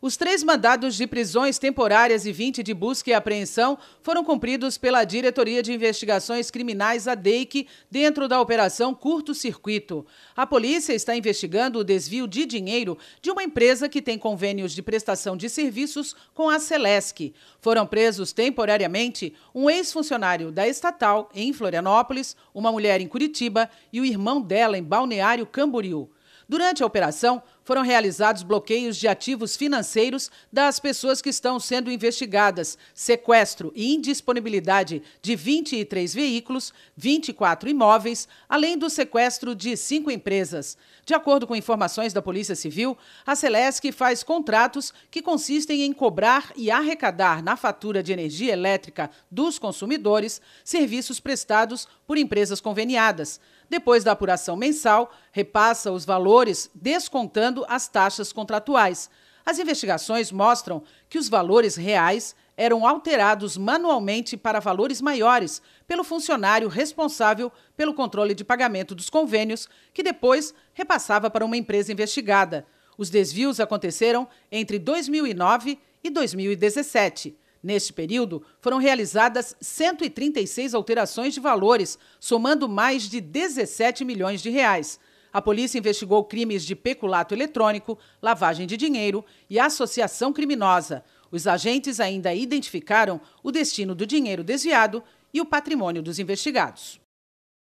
Os três mandados de prisões temporárias e 20 de busca e apreensão foram cumpridos pela Diretoria de Investigações Criminais, a DEIC, dentro da Operação Curto Circuito. A polícia está investigando o desvio de dinheiro de uma empresa que tem convênios de prestação de serviços com a Celesc. Foram presos temporariamente um ex-funcionário da estatal em Florianópolis, uma mulher em Curitiba e o irmão dela em Balneário Camboriú. Durante a operação, foram realizados bloqueios de ativos financeiros das pessoas que estão sendo investigadas, sequestro e indisponibilidade de 23 veículos, 24 imóveis, além do sequestro de cinco empresas. De acordo com informações da Polícia Civil, a Celesc faz contratos que consistem em cobrar e arrecadar na fatura de energia elétrica dos consumidores serviços prestados por empresas conveniadas. Depois da apuração mensal, repassa os valores descontando as taxas contratuais. As investigações mostram que os valores reais eram alterados manualmente para valores maiores pelo funcionário responsável pelo controle de pagamento dos convênios, que depois repassava para uma empresa investigada. Os desvios aconteceram entre 2009 e 2017. Neste período, foram realizadas 136 alterações de valores, somando mais de 17 milhões de reais. A polícia investigou crimes de peculato eletrônico, lavagem de dinheiro e associação criminosa. Os agentes ainda identificaram o destino do dinheiro desviado e o patrimônio dos investigados.